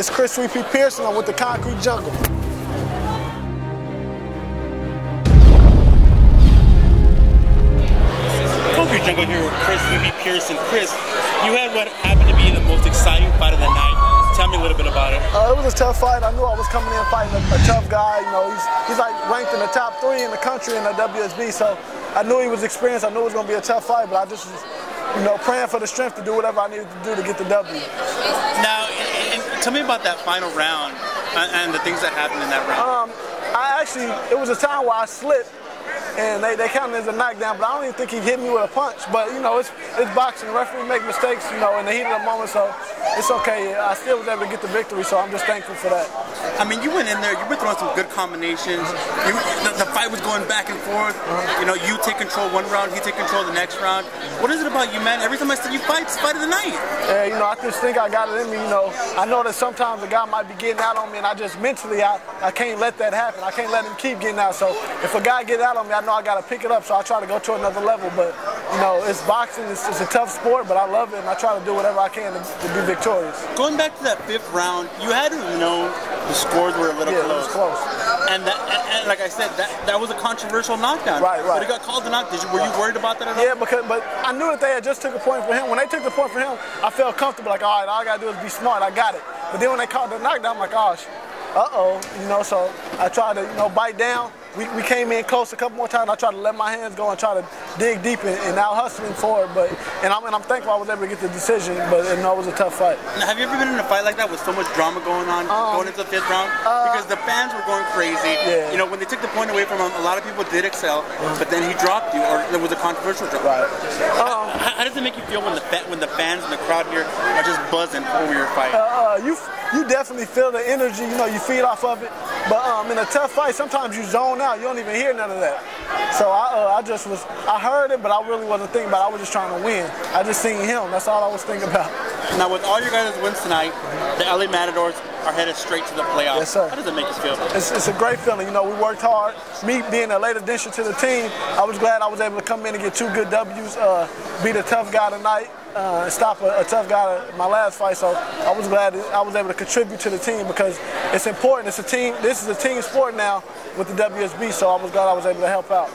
It's Chris Sweet Pea Pearson. I'm with the Koncrete Jungle. Koncrete Jungle here with Chris Sweet Pea Pearson. Chris, you had what happened to be the most exciting fight of the night. Tell me a little bit about it. Uh, it was a tough fight. I knew I was coming in fighting a, a, tough guy. You know, he's he's like ranked in the top three in the country in the WSB. So I knew he was experienced. I knew it was going to be a tough fight, but I just was, you know, praying for the strength to do whatever I needed to do to get the W. Now, tell me about that final round and, and the things that happened in that round. Um, I actually, it was a time where I slipped and they, they counted as a knockdown, but I don't even think he hit me with a punch. But, you know, it's, it's boxing. The referee make mistakes, you know, in the heat of the moment, so it's okay. I still was able to get the victory, so I'm just thankful for that. I mean, you went in there, you were throwing some good combinations. You, the, the, fight was going back and forth. You know, you take control one round, he take control the next round. What is it about you, man? Every time I see you fight, it's fight of the night. Yeah, you know, I just think I got it in me, you know. I know that sometimes a guy might be getting out on me, and I just mentally, I, I can't let that happen. I can't let him keep getting out. So if a guy get out on me, I know I got to pick it up, so I try to go to another level. But, you know, it's boxing, it's, it's a tough sport, but I love it, and I try to do whatever I can to, to be victorious. Going back to that fifth round, you had to know the scores were a little yeah, close. It was close. And, that, and, and, like I said, that, that was a controversial knockdown. Right, right. But it got called a knock. Did you, were you worried about that at all? Yeah, because but I knew that they had just took a point for him. When they took the point for him, I felt comfortable. Like, all right, all I gotta do is be smart. I got it. But then when they called the knockdown, I'm like, oh, gosh, uh-oh, you know. So I tried to, you know, bite down we, we came in close a couple more times. I tried to let my hands go and try to dig deep and, and out hustling for it. But and I'm, and I'm thankful I was able to get the decision. But know, it was a tough fight. Now, have you ever been in a fight like that with so much drama going on um, going into the fifth round? Uh, because the fans were going crazy. Yeah. You know, when they took the point away from him, a lot of people did excel, but then he dropped you, or there was a controversial drop. Right. Um, how, how, does it make you feel when the when the fans and the crowd here are just buzzing over your fight? Uh, uh you you definitely feel the energy. You know, you feed off of it. But um, in a tough fight, sometimes you zone out. You don't even hear none of that. So I, uh, I just was, I heard it, but I really wasn't thinking about it. I was just trying to win. I just seen him. That's all I was thinking about. Now, with all your guys' wins tonight, the LA Matadors are headed straight to the playoffs. Yes, sir. How does it make you feel? It's, it's, a great feeling. You know, we worked hard. Me being a late addition to the team, I was glad I was able to come in and get two good W's, uh, beat a tough guy tonight, uh, stop a, a, tough guy in my last fight. So I was glad I was able to contribute to the team because it's important. It's a team. This is a team sport now with the WSB. So I was glad I was able to help out.